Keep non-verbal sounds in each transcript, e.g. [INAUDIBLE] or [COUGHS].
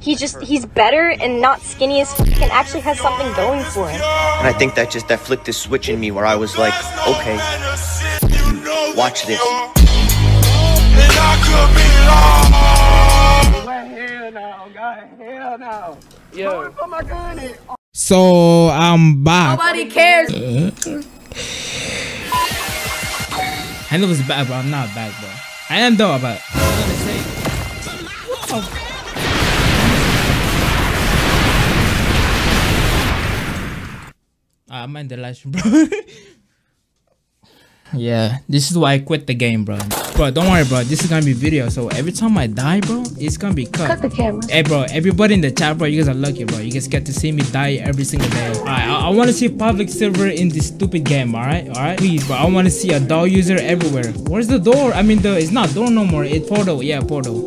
He's just, he's better and not skinny as f- and actually has something going for him. And I think that just that flicked this switch in me where I was like, okay, watch this. So I'm back. Nobody cares. I know it's bad, but I'm not bad, bro. I am though, but. I'm in the live [LAUGHS] bro. yeah, this is why I quit the game, bro. Bro, don't worry, bro. This is gonna be video, so every time I die, bro, it's gonna be cut. Cut the camera. Hey, bro, everybody in the chat, bro, you guys are lucky, bro. You guys get to see me die every single day. Alright, I, I want to see public server in this stupid game, alright? Alright? Please, bro, I want to see a Dough user everywhere. Where's the door? I mean, the it's not door no more. It's portal. Yeah, portal.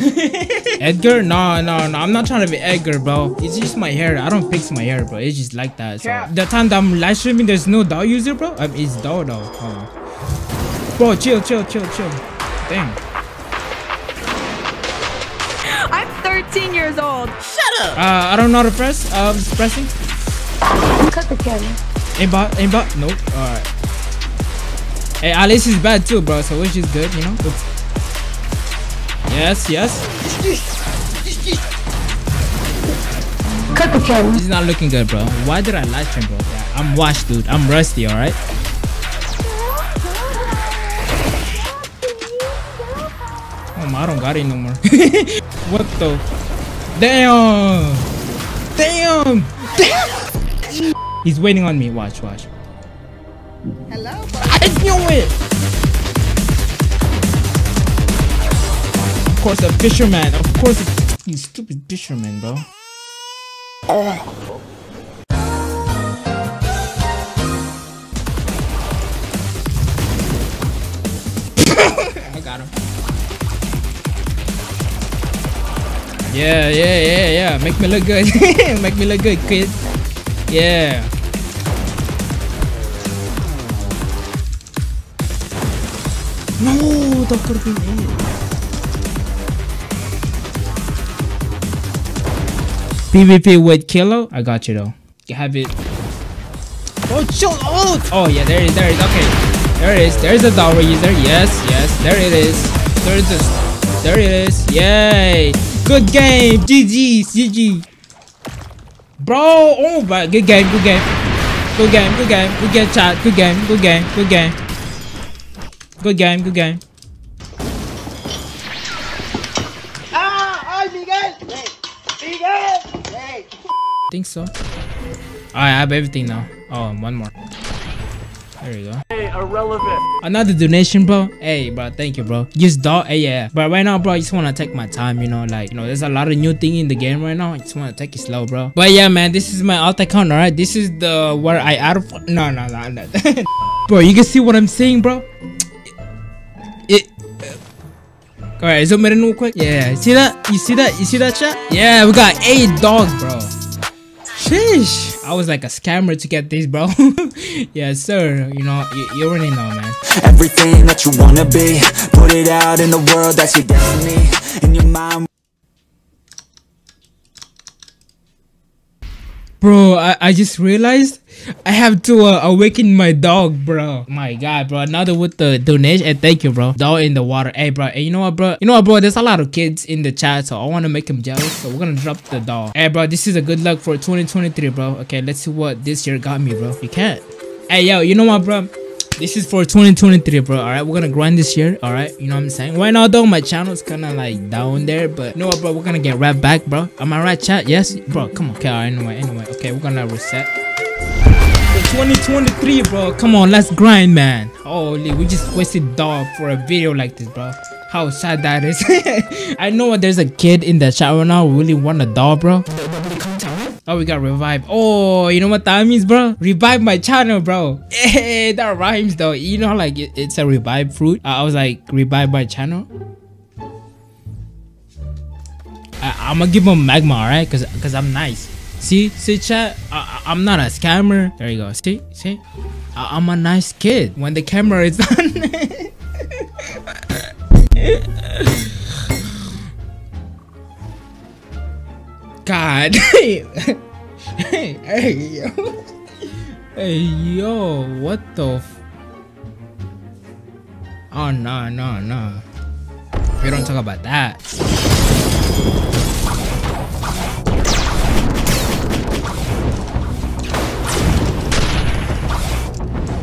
[LAUGHS] Edgar? No, no, no. I'm not trying to be Edgar, bro. It's just my hair. I don't fix my hair, bro. It's just like that. So the time that I'm live streaming, there's no Dough user, bro. Um, it's Dough though. On. Bro, chill, chill, chill, chill. Damn. I'm 13 years old. Shut up. Uh, I don't know how to press. Uh, just pressing. Cut the camera. Aimbot, aimbot. Nope. Alright. Hey, Alice is bad too, bro. So which is good, you know. Oops. Yes, yes. Cut the camera. This is not looking good, bro. Why did I live stream, bro? Yeah, I'm washed, dude. I'm rusty, alright? Oh, my, I don't got it no more. [LAUGHS] what the? Damn! Damn! Damn! He's waiting on me. Watch, watch. Hello? I knew it! Course, a fisherman. Of course, you stupid fisherman, bro. [COUGHS] I got him. Yeah, yeah, yeah, yeah. Make me look good. [LAUGHS] Make me look good, kid. Yeah. No, me in. PvP with Kilo? I got you though. You have it. Oh, chill. Oh, oh yeah, there it is. There it is. Okay. There it is. There's a dollar user. Yes, yes. There it is. There it is. There it is. Yay. Good game. GG. GG. Bro. Oh, but good game. Good game. Good game. Good game. Good game, chat. Good game. Good game. Good game. Good game. Good game. Think so. Alright, I have everything now. Oh, one more. There you go. Hey, irrelevant. Another donation, bro. Hey, bro, thank you, bro. Just dog. Hey, eh, yeah. But right now, bro, I just wanna take my time. You know, like you know, there's a lot of new thing in the game right now. I just wanna take it slow, bro. But yeah, man, this is my alt account. Alright, this is the where I out of. No, no, no, no. [LAUGHS] bro, you can see what I'm saying, bro. It. Alright, zoom in real quick. Yeah, see that? You see that? You see that chat? Yeah, we got eight dogs, bro. Sheesh. I was like a scammer to get this, bro. [LAUGHS] yeah, sir. You know, you, you already know, man. Everything that you wanna be Put it out in the world, that's your destiny In your mind Bro, I, I just realized I have to uh, awaken my Dough, bro. My God, bro. Another with the donation. And thank you, bro. Dog in the water. Hey, bro. Hey, you know what, bro? You know what, bro? There's a lot of kids in the chat, so I want to make them jealous. So we're going to drop the Dough. Hey, bro. This is a good luck for 2023, bro. Okay, let's see what this year got me, bro. You can't. Hey, yo, you know what, bro? This is for 2023, bro. All right, we're gonna grind this year. All right, you know what I'm saying. Right now, though, my channel's kind of like down there, but you know what, bro? We're gonna get right back, bro. Am I right, chat? Yes, bro. Come on. Okay. Anyway, anyway. Okay, we're gonna reset. 2023, bro. Come on, let's grind, man. Holy, we just wasted Dough for a video like this, bro. How sad that is. [LAUGHS] I know there's a kid in the chat right now really want a Dough, bro. Oh, we got revive. Oh, you know what that means, bro? Revive my channel, bro. [LAUGHS] Hey, that rhymes though. You know, like it, it's a revive fruit. I was like, revive my channel. I, I'm gonna give him magma, alright? Cause, cause I'm nice. See, see, chat. I, I'm not a scammer. There you go. See, see. I, I'm a nice kid. When the camera is [LAUGHS] on. [LAUGHS] God. [LAUGHS] hey, hey, yo. Hey, yo. What the f- Oh, no, no, no. We don't talk about that.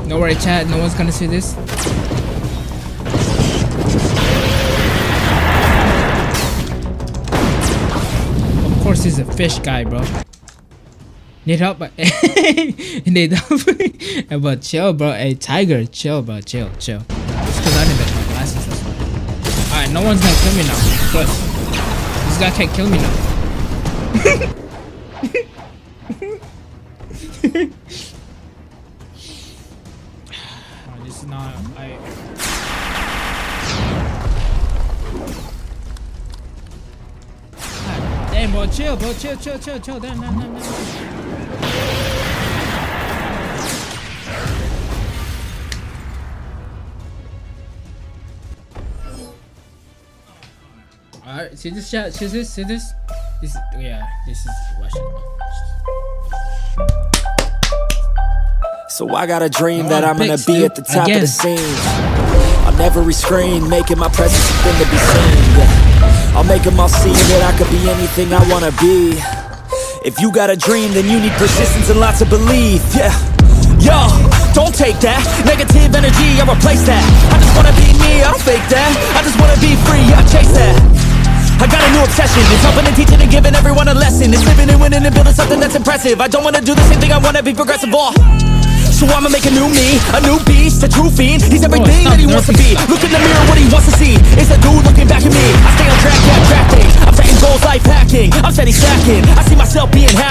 No worry, chat. No one's gonna see this. Course, he's a fish guy, bro. Need help? [LAUGHS] Need help? [LAUGHS] but chill, bro. Hey, Tiger, chill, bro. Chill, chill. It's because I didn't my glasses. Alright, no one's gonna kill me now. Plus, this guy can't kill me now. [LAUGHS] This is not. I. Chill, bro, chill, chill, chill, chill. Damn, damn, damn, damn. Alright, see this chat, see this, see this? This is, yeah, this is Russian. So I got a dream that Oh, I'm gonna be at the top of the scene On every screen, making my presence a thing to be seen yeah. I'll make them all see that I could be anything I wanna be. If you got a dream, then you need persistence and lots of belief, yeah. Yo, don't take that. Negative energy, I replace that. I just wanna be me, I don't fake that. I just wanna be free, I chase that. I got a new obsession. It's helping and teaching and giving everyone a lesson. It's living and winning and building something that's impressive. I don't wanna do the same thing, I wanna be progressive oh. So I'ma make a new me, a new beast, a true fiend. He's everything stop that he wants to be. Look in the mirror, what he wants to see. Is a dude looking back at me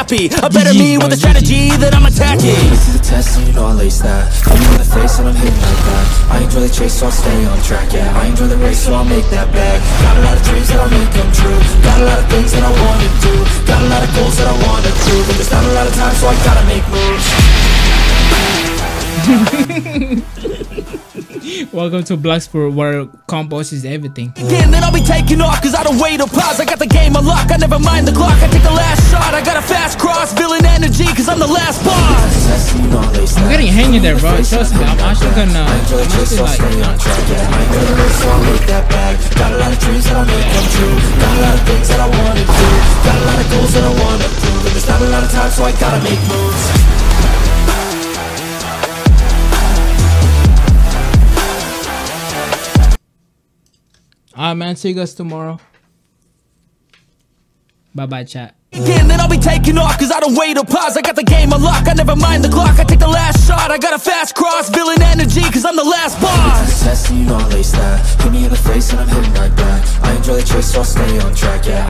happy. A better me with a strategy that I'm attacking. This is a test and you know I lace that. Me in the face and I'm hitting like that. I enjoy the chase so I'll stay on track, yeah. I enjoy the race so I'll make that back. Got a lot of dreams that I'll make come true. Got a lot of things that I wanna do. Got a lot of goals that I wanna prove. But there's not a lot of time so I gotta make moves Welcome to Bloodsport where combos is everything. And then I'll be taking off cause I don't wait or pause I got the game unlocked, I never mind the clock I take the last shot, I got a fast cross Villain energy cause I'm the last boss Test and you know I lace that I'm getting hanging there, bro. Trust me. I'm actually gonna. I enjoy I'm actually like. stay on track, yeah I enjoy the race so I'll make that bag Got a lot of dreams that I'll make come true Got a lot of things that I wanna do Got a lot of goals that I wanna prove But there's not a lot of time so I gotta make moves Alright, man. See you guys tomorrow. Bye bye, chat. And then I'll be taking off cause I don't wait or pause I got the game unlocked, I never mind the clock. I take the last shot, I got a fast cross. Villain energy cause I'm the last boss. Test and you know I lace that Hit me in the face and I'm hitting like that. I enjoy the chase so I'll stay on track, yeah